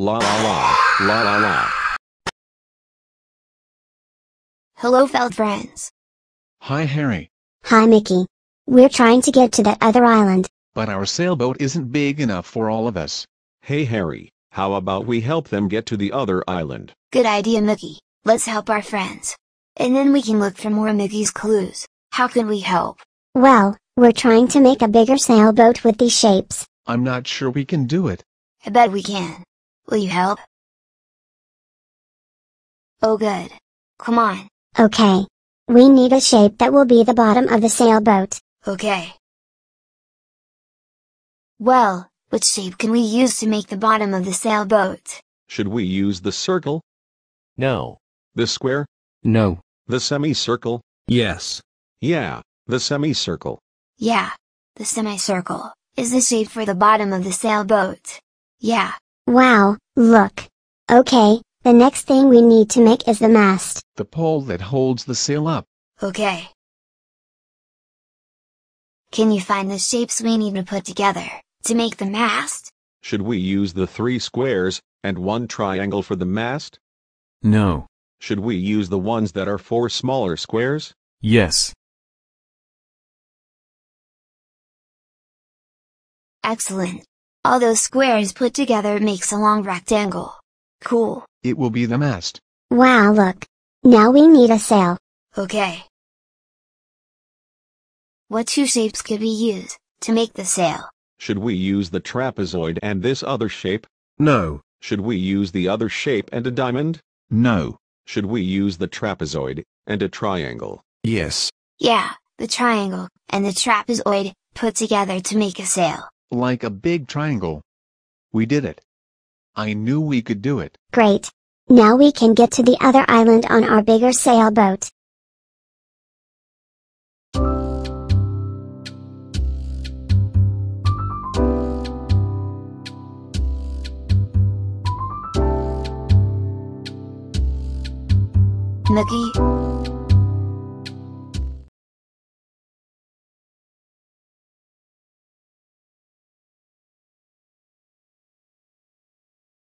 La la la, la la la. Hello felt friends. Hi Harry, Hi Mickey. We're trying to get to that other island. but our sailboat isn't big enough for all of us. Hey Harry, how about we help them get to the other island? Good idea Mickey, let's help our friends. And then we can look for more Mickey's clues. How can we help? Well, we're trying to make a bigger sailboat with these shapes. I'm not sure we can do it. I bet we can. Will you help? Oh good. Come on. Okay. We need a shape that will be the bottom of the sailboat. Okay. Well, which shape can we use to make the bottom of the sailboat? Should we use the circle, No. the square, No. the semicircle? Yes. Yeah, the semicircle. Yeah, the semicircle is the shape for the bottom of the sailboat. Yeah, Wow, look. Okay, the next thing we need to make is the mast. The pole that holds the sail up. okay. Can you find the shapes we need to put together to make the mast? Should we use the three squares and one triangle for the mast? No. Should we use the ones that are four smaller squares? Yes. Excellent. All those squares put together makes a long rectangle. Cool. It will be the mast. Wow, look. Now we need a sail. Okay. What two shapes could we use to make the sail? Should we use the trapezoid and this other shape? No. Should we use the other shape and a diamond? No. Should we use the trapezoid and a triangle? Yes. Yeah, the triangle and the trapezoid put together to make a sail. Like a big triangle. We did it. I knew we could do it. Great. Now we can get to the other island on our bigger sailboat. Mickey,